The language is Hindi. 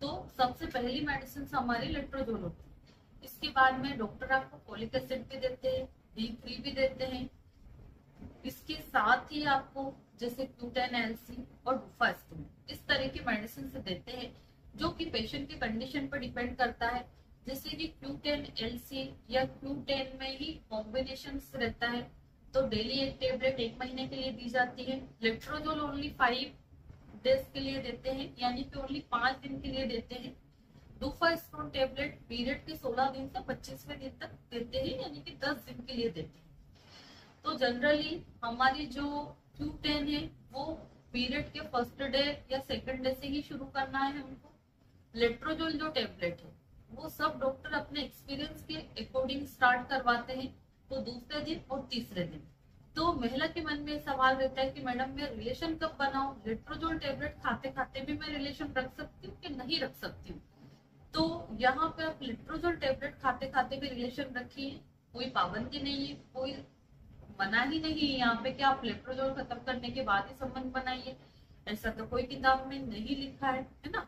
तो सबसे पहली मेडिसिन हमारी लेट्रोजोल होती है। इसके बाद में डॉक्टर आपको फोलिक एसिड भी देते हैं डी थ्री भी देते हैं। इसके साथ ही आपको जैसे क्यूटेन एलसी और डुफास्टिन इस तरह की मेडिसिन देते हैं, जो कि पेशेंट की कंडीशन पर डिपेंड करता है। जैसे कि क्यूटेन एलसी या क्यूटेन में ही कॉम्बिनेशन रहता है तो डेली एक टेबलेट एक महीने के लिए दी जाती है। लेट्रोजोल ओनली फाइव डेज़ के लिए देते हैं, यानी कि ओनली पाँच दिन के लिए देते हैं। डूफास्टोन टेबलेट पीरियड के 16 दिन से 25वें दिन तक देते हैं, यानी कि 10 दिन के लिए देते हैं। तो जनरली हमारी जो क्यू टेन है, वो पीरियड के फ़र्स्ट डे या सेकंड डे से ही शुरू करना है हमको। लेट्रोजोल जो टेबलेट है, वो सब डॉक्टर अपने एक्सपीरियंस के अकॉर्डिंग स्टार्ट करवाते हैं तो दूसरे दिन और तीसरे दिन। तो महिला के मन में सवाल रहता है कि मैडम, मैं रिलेशन कब बनाऊँ? लेट्रोजोल टेबलेट खाते खाते भी मैं रिलेशन रख सकती हूँ कि नहीं रख सकती हूँ? तो यहाँ पे आप लिट्रोजोल टेबलेट खाते खाते भी रिलेशन रखिए, कोई पाबंदी नहीं है, कोई मना ही नहीं है यहाँ पे कि आप लेट्रोजोल खत्म करने के बाद ही संबंध बनाइए। ऐसा तो कोई किताब में नहीं लिखा है है ना?